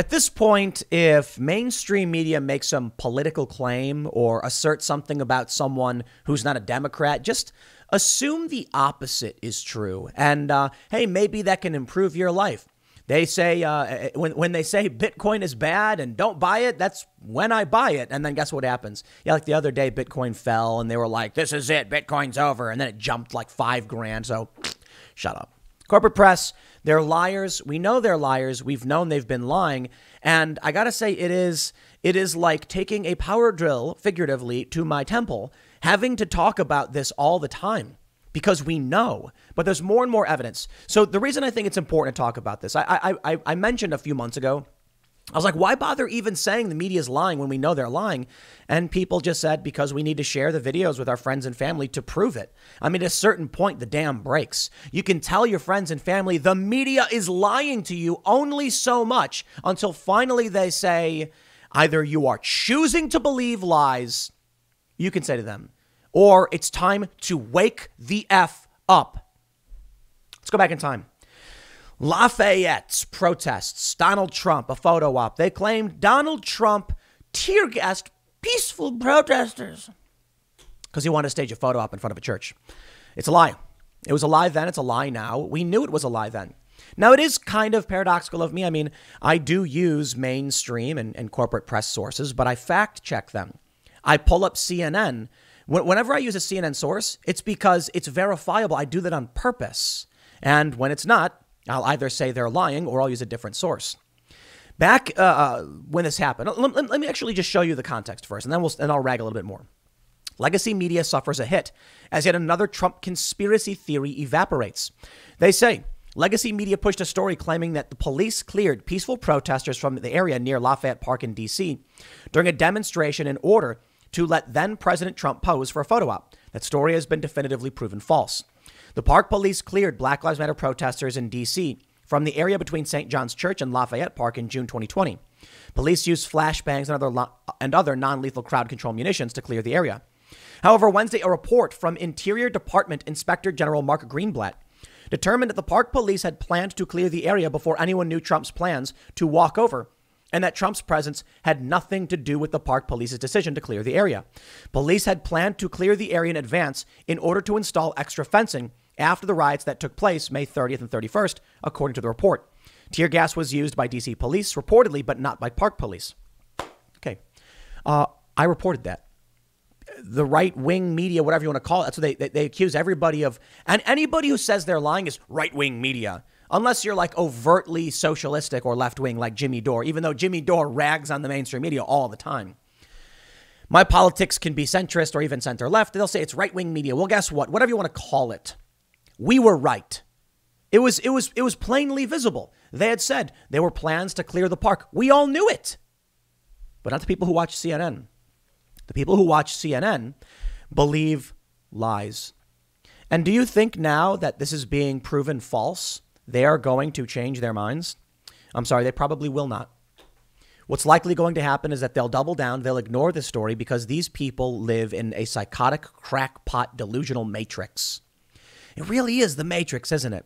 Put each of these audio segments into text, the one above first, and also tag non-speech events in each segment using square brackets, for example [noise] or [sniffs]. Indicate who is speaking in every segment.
Speaker 1: At this point, if mainstream media makes some political claim or asserts something about someone who's not a Democrat, just assume the opposite is true. And uh, hey, maybe that can improve your life. They say uh, when when they say Bitcoin is bad and don't buy it, that's when I buy it. And then guess what happens? Yeah, like the other day, Bitcoin fell, and they were like, "This is it, Bitcoin's over," and then it jumped like five grand. So, [sniffs] shut up. Corporate press, they're liars. We know they're liars. We've known they've been lying. And I got to say it is it is like taking a power drill figuratively to my temple, having to talk about this all the time because we know, but there's more and more evidence. So the reason I think it's important to talk about this, I I, I mentioned a few months ago I was like, why bother even saying the media is lying when we know they're lying? And people just said, because we need to share the videos with our friends and family to prove it. I mean, at a certain point, the dam breaks. You can tell your friends and family the media is lying to you only so much until finally they say, either you are choosing to believe lies, you can say to them, or it's time to wake the F up. Let's go back in time. Lafayette's protests, Donald Trump, a photo op. They claimed Donald Trump tear gassed peaceful protesters because he wanted to stage a photo op in front of a church. It's a lie. It was a lie then, it's a lie now. We knew it was a lie then. Now, it is kind of paradoxical of me. I mean, I do use mainstream and, and corporate press sources, but I fact check them. I pull up CNN. Whenever I use a CNN source, it's because it's verifiable. I do that on purpose. And when it's not, I'll either say they're lying or I'll use a different source. Back uh, uh when this happened, let, let, let, me actually just show you the context first, and then we'll and I'll rag a little bit more. Legacy media suffers a hit as yet another Trump conspiracy theory evaporates. They say legacy media pushed a story claiming that the police cleared peaceful protesters from the area near Lafayette Park in D.C. during a demonstration in order to let then President Trump pose for a photo op. That story has been definitively proven false. The park police cleared Black Lives Matter protesters in D.C. from the area between St. John's Church and Lafayette Park in June 2020. Police used flashbangs and other, lo- and other non lethal crowd control munitions to clear the area. However, Wednesday, a report from Interior Department Inspector General Mark Greenblatt determined that the park police had planned to clear the area before anyone knew Trump's plans to walk over and that Trump's presence had nothing to do with the park police's decision to clear the area. Police had planned to clear the area in advance in order to install extra fencing after the riots that took place May 30th and 31st, according to the report. Tear gas was used by DC police, reportedly, but not by park police. Okay. Uh, I reported that. The right wing media, whatever you want to call it, that's what they, they, they accuse everybody of. And anybody who says they're lying is right wing media unless you're like overtly socialistic or left wing like Jimmy Dore, even though Jimmy Dore rags on the mainstream media all the time. My politics can be centrist or even center left. They'll say it's right wing media. Well, guess what? Whatever you want to call it, we were right. It was it was it was plainly visible. They had said there were plans to clear the park. We all knew it. But not the people who watch CNN. The people who watch CNN believe lies. And do you think now that this is being proven false, they are going to change their minds? I'm sorry, they probably will not. What's likely going to happen is that they'll double down, they'll ignore the story because these people live in a psychotic, crackpot, delusional matrix. It really is the matrix, isn't it?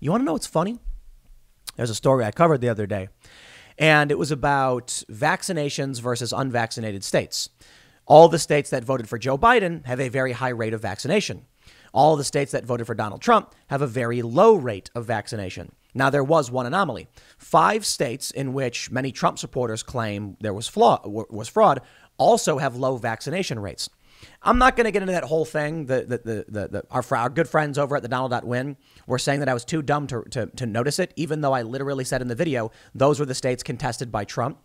Speaker 1: You want to know what's funny? There's a story I covered the other day, and it was about vaccinations versus unvaccinated states. All the states that voted for Joe Biden have a very high rate of vaccination. All the states that voted for Donald Trump have a very low rate of vaccination. Now, there was one anomaly. Five states in which many Trump supporters claim there was, flaw, was fraud also have low vaccination rates. I'm not going to get into that whole thing. The, the, the, the, our, our, good friends over at the Donald.win were saying that I was too dumb to, to, to notice it, even though I literally said in the video, those were the states contested by Trump,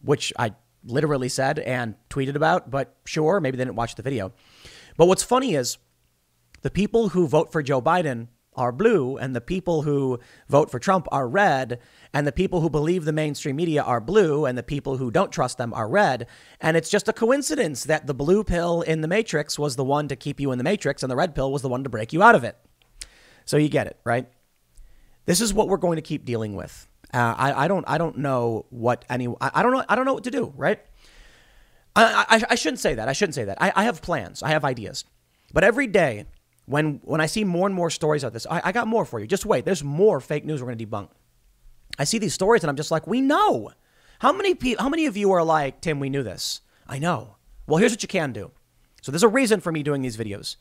Speaker 1: which I literally said and tweeted about. But sure, maybe they didn't watch the video. But what's funny is the people who vote for Joe Biden are blue and the people who vote for Trump are red and the people who believe the mainstream media are blue and the people who don't trust them are red. And it's just a coincidence that the blue pill in the matrix was the one to keep you in the matrix and the red pill was the one to break you out of it. So you get it right? This is what we're going to keep dealing with. Uh, I, I don't i don't know what any I, I, don't know i don't know what to do right? I, I, I shouldn't say that. I shouldn't say that. I, I have plans. I have ideas. But every day when when I see more and more stories of this, I, I got more for you. Just wait. There's more fake news we're going to debunk. I see these stories and I'm just like, we know. How many people, how many of you are like, Tim, we knew this? I know. Well, here's what you can do. So there's a reason for me doing these videos.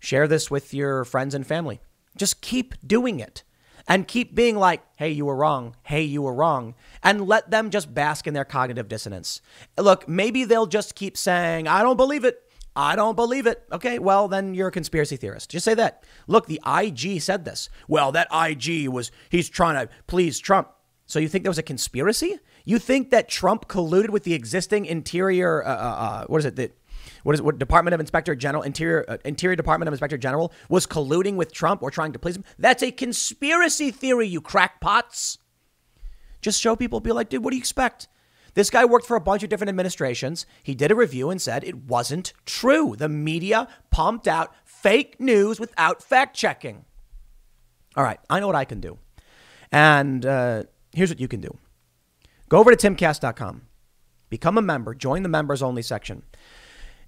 Speaker 1: Share this with your friends and family. Just keep doing it and keep being like, hey, you were wrong. Hey, you were wrong. And let them just bask in their cognitive dissonance. Look, maybe they'll just keep saying, I don't believe it. I don't believe it. Okay, well, then you're a conspiracy theorist. Just say that. Look, the IG said this. Well, that IG was, he's trying to please Trump. So you think there was a conspiracy? You think that Trump colluded with the existing interior, uh, uh, uh what is it, the, what is it, what Department of Inspector General, Interior, uh, Interior Department of Inspector General was colluding with Trump or trying to please him? That's a conspiracy theory, you crackpots. Just show people, be like, dude, what do you expect? This guy worked for a bunch of different administrations. He did a review and said it wasn't true. The media pumped out fake news without fact checking. All right, I know what I can do. And uh, here's what you can do go over to timcast.com, become a member, join the members only section.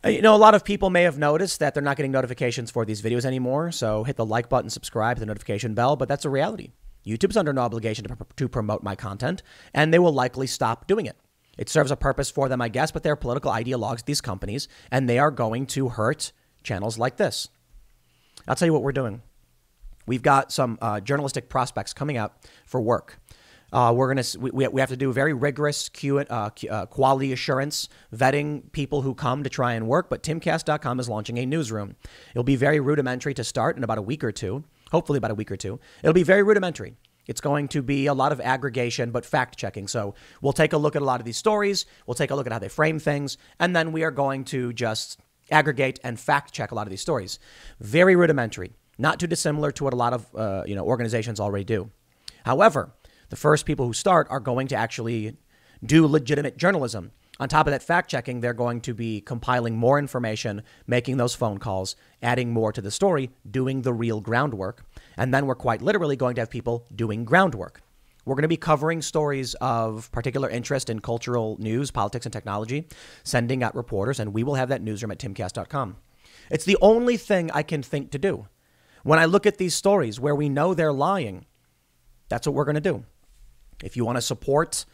Speaker 1: Uh, you know, a lot of people may have noticed that they're not getting notifications for these videos anymore. So hit the like button, subscribe, the notification bell, but that's a reality. YouTube's under no obligation to, to promote my content, and they will likely stop doing it. It serves a purpose for them, I guess, but they're political ideologues, these companies, and they are going to hurt channels like this. I'll tell you what we're doing. We've got some uh, journalistic prospects coming out for work. Uh, we're gonna we, we have to do very rigorous Q, uh, uh, quality assurance vetting people who come to try and work. But timcast.com is launching a newsroom. It'll be very rudimentary to start in about a week or two. Hopefully, about a week or two. It'll be very rudimentary. It's going to be a lot of aggregation, but fact checking. So we'll take a look at a lot of these stories. We'll take a look at how they frame things. And then we are going to just aggregate and fact check a lot of these stories. Very rudimentary, not too dissimilar to what a lot of uh, you know organizations already do. However, the first people who start are going to actually do legitimate journalism. On top of that fact checking, they're going to be compiling more information, making those phone calls, adding more to the story, doing the real groundwork. And then we're quite literally going to have people doing groundwork. We're going to be covering stories of particular interest in cultural news, politics, and technology, sending out reporters, and we will have that newsroom at timcast.com. It's the only thing I can think to do. When I look at these stories where we know they're lying, that's what we're going to do. If you want to support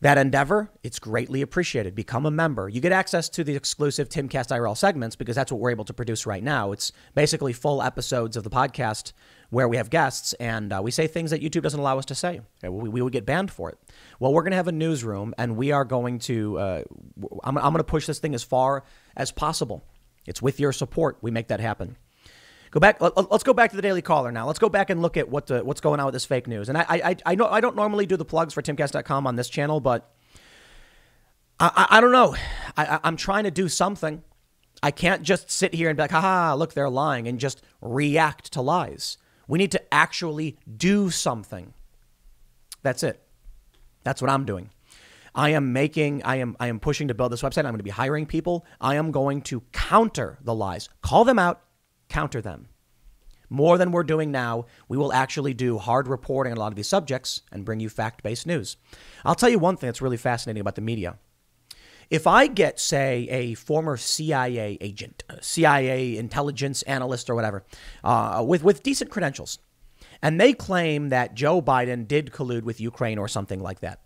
Speaker 1: that endeavor, it's greatly appreciated. Become a member. You get access to the exclusive Timcast IRL segments because that's what we're able to produce right now. It's basically full episodes of the podcast where we have guests and uh, we say things that YouTube doesn't allow us to say. We, we would get banned for it. Well, we're going to have a newsroom and we are going to, uh, I'm, I'm going to push this thing as far as possible. It's with your support we make that happen. Go back. Let, us go back to the Daily Caller now. Let's go back and look at what the, what's going on with this fake news. And I, I, I know I don't normally do the plugs for timcast.com on this channel, but I, I, I don't know. I, I'm trying to do something. I can't just sit here and be like, haha, look, they're lying, and just react to lies. We need to actually do something. That's it. That's what I'm doing. I am making, I am, I am pushing to build this website. I'm going to be hiring people. I am going to counter the lies, call them out, counter them. More than we're doing now, we will actually do hard reporting on a lot of these subjects and bring you fact based news. I'll tell you one thing that's really fascinating about the media. If I get, say, a former CIA agent, CIA intelligence analyst, or whatever, uh, with, with decent credentials, and they claim that Joe Biden did collude with Ukraine or something like that,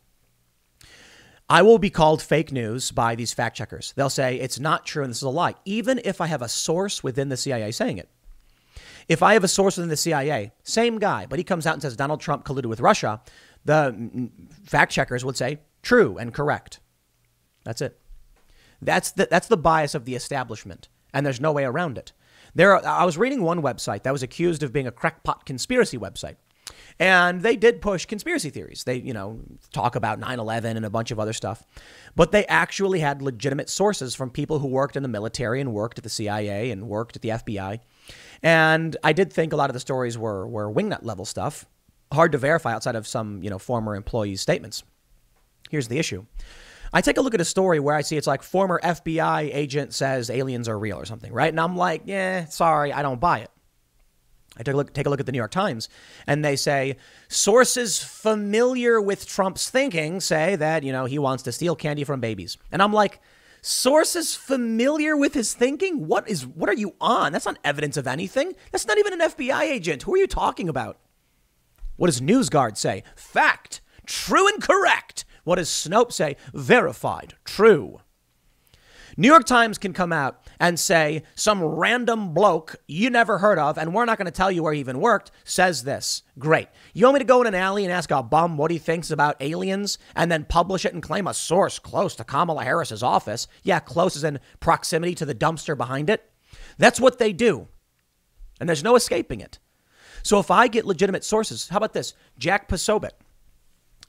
Speaker 1: I will be called fake news by these fact checkers. They'll say it's not true and this is a lie, even if I have a source within the CIA saying it. If I have a source within the CIA, same guy, but he comes out and says Donald Trump colluded with Russia, the fact checkers would say true and correct. That's it. That's the, that's the bias of the establishment, and there's no way around it. There, are, I was reading one website that was accused of being a crackpot conspiracy website. And they did push conspiracy theories. They, you know, talk about 9 11 and a bunch of other stuff. But they actually had legitimate sources from people who worked in the military and worked at the CIA and worked at the FBI. And I did think a lot of the stories were, were wingnut level stuff, hard to verify outside of some, you know, former employees' statements. Here's the issue. I take a look at a story where I see it's like former FBI agent says aliens are real or something, right? And I'm like, yeah, sorry, I don't buy it. I take a look, take a look at the New York Times, and they say sources familiar with Trump's thinking say that you know he wants to steal candy from babies, and I'm like, sources familiar with his thinking? What is what are you on? That's not evidence of anything. That's not even an FBI agent. Who are you talking about? What does NewsGuard say? Fact. True and correct. What does Snopes say? Verified. True. New York Times can come out and say some random bloke you never heard of, and we're not going to tell you where he even worked, says this. Great. You want me to go in an alley and ask a bum what he thinks about aliens and then publish it and claim a source close to Kamala Harris's office? Yeah, close as in proximity to the dumpster behind it. That's what they do. And there's no escaping it. So if I get legitimate sources, how about this? Jack Posobiec.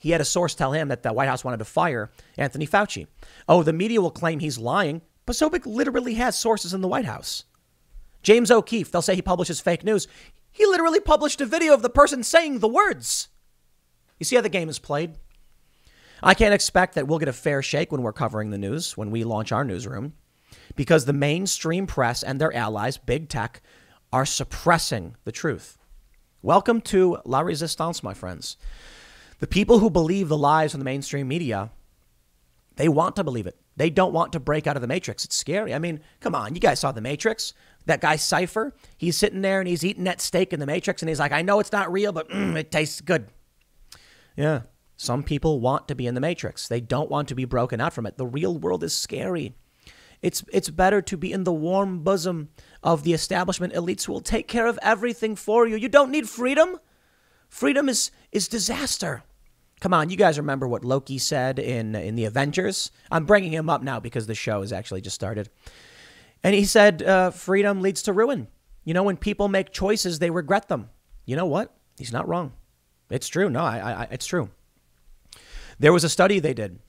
Speaker 1: He had a source tell him that the White House wanted to fire Anthony Fauci. Oh, the media will claim he's lying. Posobiec literally has sources in the White House. James O'Keefe, they'll say he publishes fake news. He literally published a video of the person saying the words. You see how the game is played? I can't expect that we'll get a fair shake when we're covering the news, when we launch our newsroom, because the mainstream press and their allies, big tech, are suppressing the truth. Welcome to La Resistance, my friends. The people who believe the lies from the mainstream media, they want to believe it. They don't want to break out of the matrix. It's scary. I mean, come on, you guys saw the Matrix. That guy Cypher, he's sitting there and he's eating that steak in the Matrix, and he's like, I know it's not real, but mm, it tastes good. Yeah, some people want to be in the Matrix. They don't want to be broken out from it. The real world is scary. It's, it's better to be in the warm bosom of the establishment elites who will take care of everything for you. You don't need freedom. Freedom is, is disaster. Come on, you guys remember what Loki said in in the Avengers? I'm bringing him up now because the show has actually just started. And he said, uh, "Freedom leads to ruin." You know, when people make choices, they regret them. You know what? He's not wrong. It's true. No, I, I, it's true. There was a study they did,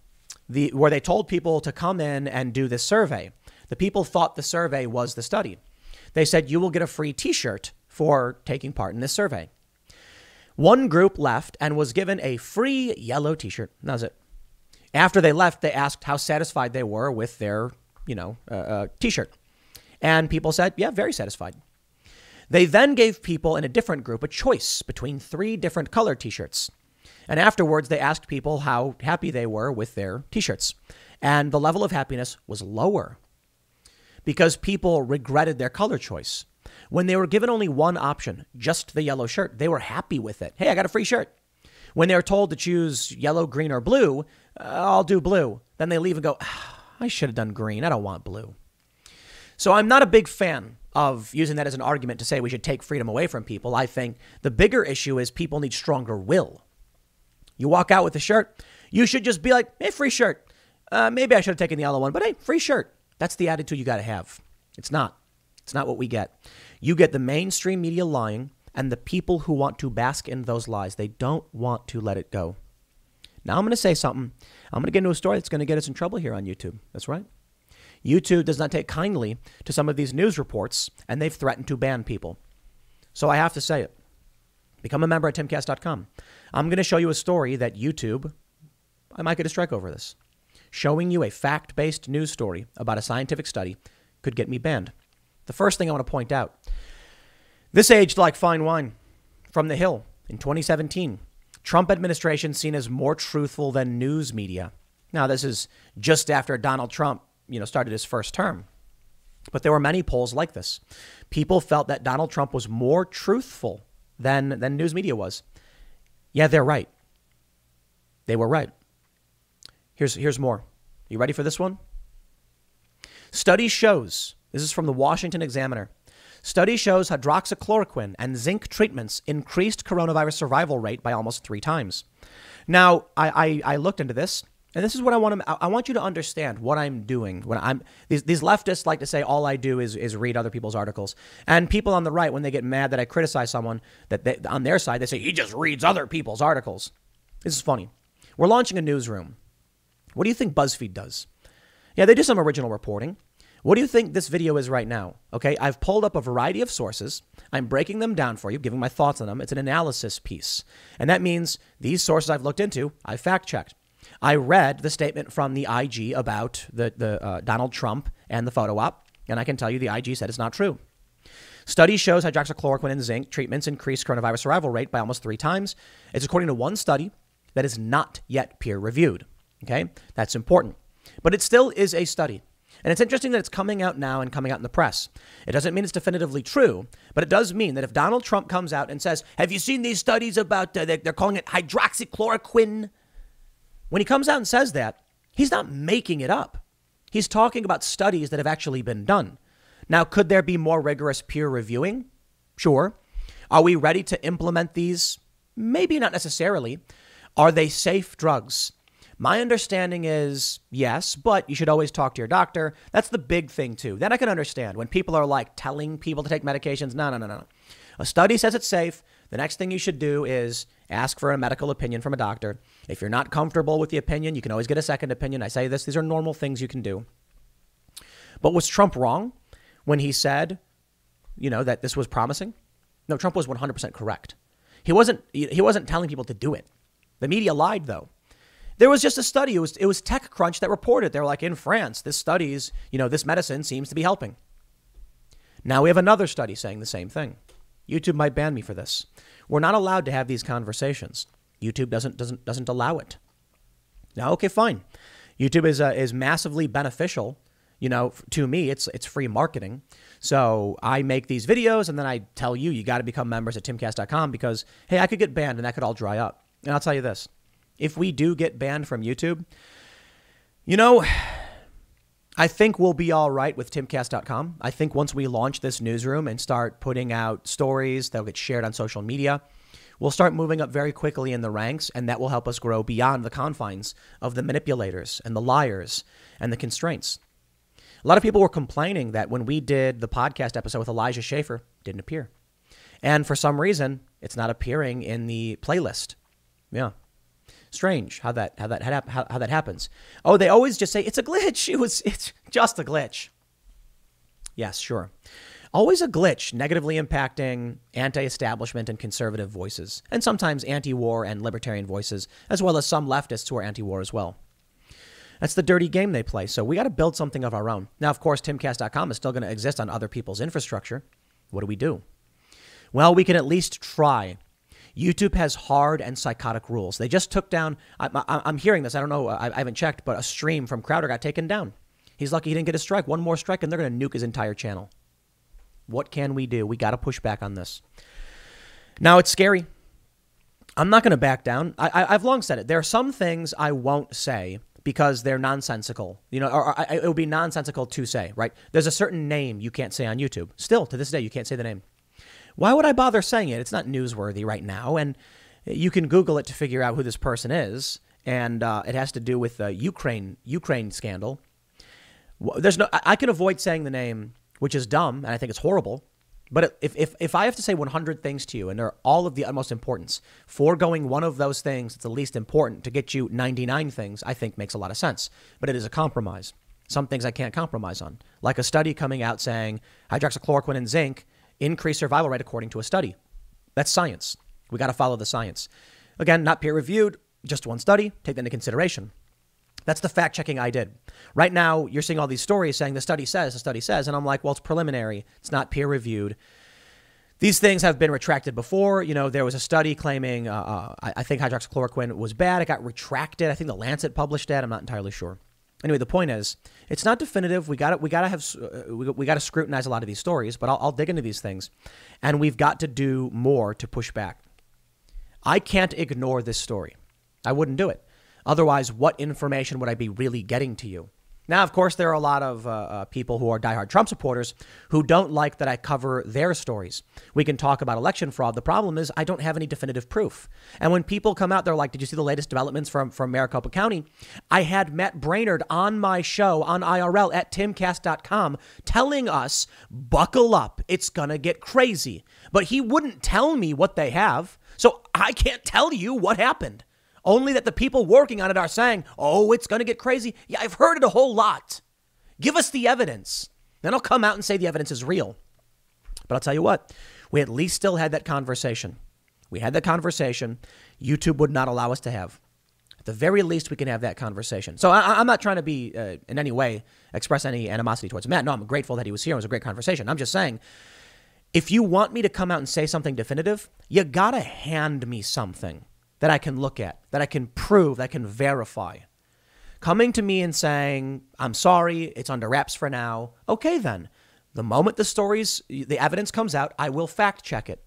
Speaker 1: the where they told people to come in and do this survey. The people thought the survey was the study. They said you will get a free T-shirt for taking part in this survey. One group left and was given a free yellow t shirt. That was it. After they left, they asked how satisfied they were with their, you know, uh, uh, t shirt. And people said, yeah, very satisfied. They then gave people in a different group a choice between three different color t shirts. And afterwards, they asked people how happy they were with their t shirts. And the level of happiness was lower because people regretted their color choice. When they were given only one option, just the yellow shirt, they were happy with it. Hey, I got a free shirt. When they were told to choose yellow, green, or blue, uh, I'll do blue. Then they leave and go, ah, I should have done green. I don't want blue. So I'm not a big fan of using that as an argument to say we should take freedom away from people. I think the bigger issue is people need stronger will. You walk out with a shirt, you should just be like, hey, free shirt. Uh, maybe I should have taken the yellow one, but hey, free shirt. That's the attitude you got to have. It's not. It's not what we get. You get the mainstream media lying and the people who want to bask in those lies. They don't want to let it go. Now I'm going to say something. I'm going to get into a story that's going to get us in trouble here on YouTube. That's right. YouTube does not take kindly to some of these news reports, and they've threatened to ban people. So I have to say it. Become a member at timcast.com. I'm going to show you a story that YouTube, I might get a strike over this. Showing you a fact based news story about a scientific study could get me banned. The first thing I want to point out this aged like fine wine from the Hill in 2017. Trump administration seen as more truthful than news media. Now, this is just after Donald Trump, you know, started his first term. But there were many polls like this. People felt that Donald Trump was more truthful than, than news media was. Yeah, they're right. They were right. Here's, here's more. You ready for this one? Study shows this is from the Washington Examiner. Study shows hydroxychloroquine and zinc treatments increased coronavirus survival rate by almost three times. Now, I, I, I looked into this, and this is what I want to. I want you to understand what I'm doing when I'm. These, these leftists like to say all I do is is read other people's articles, and people on the right when they get mad that I criticize someone that they, on their side they say he just reads other people's articles. This is funny. We're launching a newsroom. What do you think BuzzFeed does? Yeah, they do some original reporting. What do you think this video is right now? Okay, I've pulled up a variety of sources. I'm breaking them down for you, giving my thoughts on them. It's an analysis piece. And that means these sources I've looked into, I fact checked. I read the statement from the IG about the, the uh, Donald Trump and the photo op, and I can tell you the IG said it's not true. Study shows hydroxychloroquine and zinc treatments increase coronavirus survival rate by almost three times. It's according to one study that is not yet peer reviewed. Okay, that's important. But it still is a study. And it's interesting that it's coming out now and coming out in the press. It doesn't mean it's definitively true, but it does mean that if Donald Trump comes out and says, Have you seen these studies about, uh, they're calling it hydroxychloroquine? When he comes out and says that, he's not making it up. He's talking about studies that have actually been done. Now, could there be more rigorous peer reviewing? Sure. Are we ready to implement these? Maybe not necessarily. Are they safe drugs? My understanding is yes, but you should always talk to your doctor. That's the big thing, too. Then I can understand when people are like telling people to take medications. No, no, no, no. A study says it's safe. The next thing you should do is ask for a medical opinion from a doctor. If you're not comfortable with the opinion, you can always get a second opinion. I say this, these are normal things you can do. But was Trump wrong when he said, you know, that this was promising? No, Trump was 100% correct. He wasn't he wasn't telling people to do it. The media lied though. There was just a study. It was it was TechCrunch that reported. They're like in France, this studies, you know, this medicine seems to be helping. Now we have another study saying the same thing. YouTube might ban me for this. We're not allowed to have these conversations. YouTube doesn't doesn't doesn't allow it. Now, okay, fine. YouTube is uh, is massively beneficial. You know, to me, it's it's free marketing. So I make these videos, and then I tell you, you got to become members at timcast.com because hey, I could get banned, and that could all dry up. And I'll tell you this: if we do get banned from YouTube, you know, I think we'll be all right with timcast.com. I think once we launch this newsroom and start putting out stories that'll get shared on social media, we'll start moving up very quickly in the ranks, and that will help us grow beyond the confines of the manipulators and the liars and the constraints. A lot of people were complaining that when we did the podcast episode with Elijah Schaffer, didn't appear. And for some reason, it's not appearing in the playlist. Yeah. Strange how that how that how, how that happens. Oh, they always just say it's a glitch. [laughs] It was it's just a glitch. Yes, sure. Always a glitch, negatively impacting anti-establishment and conservative voices, and sometimes anti-war and libertarian voices, as well as some leftists who are anti-war as well. That's the dirty game they play. So we got to build something of our own. Now, of course, timcast.com is still going to exist on other people's infrastructure. What do we do? Well, we can at least try YouTube has hard and psychotic rules. They just took down, I, am hearing this, I don't know, I, I haven't checked, but a stream from Crowder got taken down. He's lucky he didn't get a strike. One more strike, and they're going to nuke his entire channel. What can we do? We got to push back on this. Now, it's scary. I'm not going to back down. I, have long said it. There are some things I won't say because they're nonsensical. You know, or, or it would be nonsensical to say, right? There's a certain name you can't say on YouTube. Still, to this day, you can't say the name. Why would I bother saying it? It's not newsworthy right now, and you can Google it to figure out who this person is, and uh, it has to do with the Ukraine Ukraine scandal. There's no, I can avoid saying the name, which is dumb, and I think it's horrible. But if, if, if I have to say 100 things to you, and they're all of the utmost importance, foregoing one of those things that's the least important to get you 99 things, I think makes a lot of sense. But it is a compromise. Some things I can't compromise on, like a study coming out saying hydroxychloroquine and zinc increase survival rate according to a study. That's science. We got to follow the science. Again, not peer reviewed, just one study. Take that into consideration. That's the fact checking I did. Right now, you're seeing all these stories saying the study says, the study says, and I'm like, well, it's preliminary. It's not peer reviewed. These things have been retracted before. You know, there was a study claiming, uh, uh, I think hydroxychloroquine was bad. It got retracted. I think the Lancet published that. I'm not entirely sure. Anyway, the point is, it's not definitive. We got to we got to have uh, we, we got to scrutinize a lot of these stories, but I'll, I'll dig into these things, and we've got to do more to push back. I can't ignore this story. I wouldn't do it. Otherwise, what information would I be really getting to you? Now, of course, there are a lot of uh, uh, people who are diehard Trump supporters who don't like that I cover their stories. We can talk about election fraud. The problem is I don't have any definitive proof. And when people come out, they're like, "Did you see the latest developments from from Maricopa County?" I had Matt Braynard on my show on IRL at timcast.com telling us, "Buckle up, it's gonna get crazy." But he wouldn't tell me what they have, so I can't tell you what happened. Only that the people working on it are saying, oh, it's going to get crazy. Yeah, I've heard it a whole lot. Give us the evidence. Then I'll come out and say the evidence is real. But I'll tell you what, we at least still had that conversation. We had that conversation YouTube would not allow us to have. At the very least, we can have that conversation. So I, am not trying to be uh, in any way express any animosity towards Matt. No, I'm grateful that he was here. It was a great conversation. I'm just saying, if you want me to come out and say something definitive, you gotta hand me something that I can look at, that I can prove, that I can verify. coming to me and saying, I'm sorry, it's under wraps for now. Okay, then. The moment the stories, the evidence comes out, I will fact check it.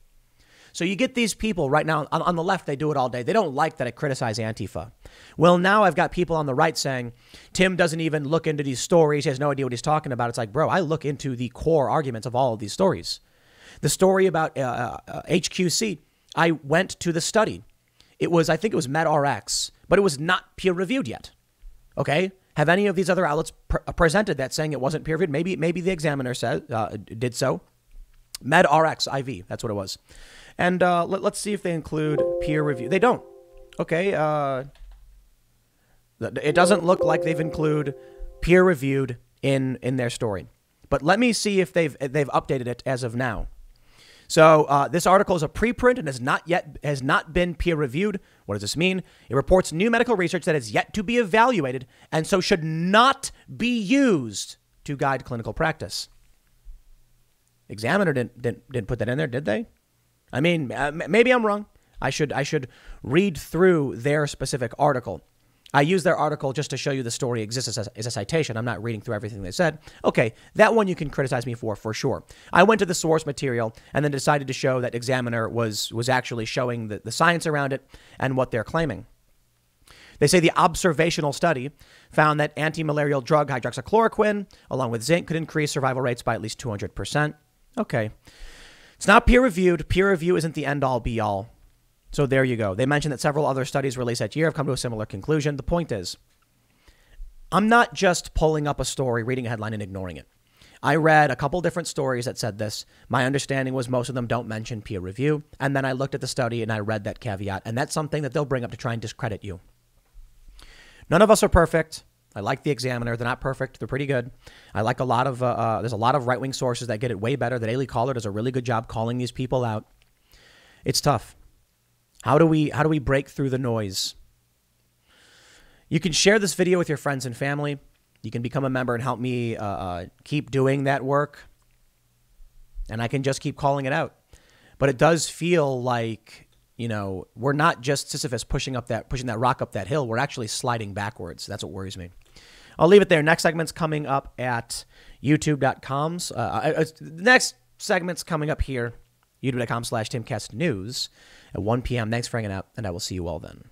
Speaker 1: So you get these people right now on, on, the left, they do it all day. They don't like that I criticize Antifa. Well, now I've got people on the right saying, Tim doesn't even look into these stories. He has no idea what he's talking about. It's like, bro, I look into the core arguments of all of these stories. The story about uh, uh, HQC, I went to the study. It was, I think it was MedRx, but it was not peer reviewed yet. Okay? Have any of these other outlets pr- presented that saying it wasn't peer reviewed? Maybe, maybe the examiner said, uh, did so. MedRx IV, that's what it was. And uh, let, us see if they include peer review. They don't. Okay. Uh, it doesn't look like they've included peer reviewed in in their story. But let me see if they've they've updated it as of now. So uh, this article is a preprint and has not yet has not been peer reviewed. What does this mean? It reports new medical research that is yet to be evaluated and so should not be used to guide clinical practice. Examiner didn't, didn't, didn't put that in there, did they? I mean, uh, maybe I'm wrong. I should I should read through their specific article. I use their article just to show you the story exists as a, as a, citation. I'm not reading through everything they said. Okay, that one you can criticize me for for sure. I went to the source material and then decided to show that Examiner was was actually showing the, the science around it and what they're claiming. They say the observational study found that anti-malarial drug hydroxychloroquine, along with zinc, could increase survival rates by at least 200%. Okay. It's not peer reviewed. Peer review isn't the end all be all. So there you go. They mentioned that several other studies released that year have come to a similar conclusion. The point is, I'm not just pulling up a story, reading a headline, and ignoring it. I read a couple different stories that said this. My understanding was most of them don't mention peer review. And then I looked at the study and I read that caveat. And that's something that they'll bring up to try and discredit you. None of us are perfect. I like the Examiner. They're not perfect. They're pretty good. I like a lot of, uh, uh, there's a lot of right wing sources that get it way better. The Daily Caller does a really good job calling these people out. It's tough. How do we how do we break through the noise? You can share this video with your friends and family. You can become a member and help me uh, uh, keep doing that work. And I can just keep calling it out. But it does feel like, you know, we're not just Sisyphus pushing up that pushing that rock up that hill. We're actually sliding backwards. That's what worries me. I'll leave it there. Next segment's coming up at youtube.com's. Uh, uh, uh next segment's coming up here, youtube.com slash timcastnews at 1 p.m. Thanks for hanging out, and I will see you all then.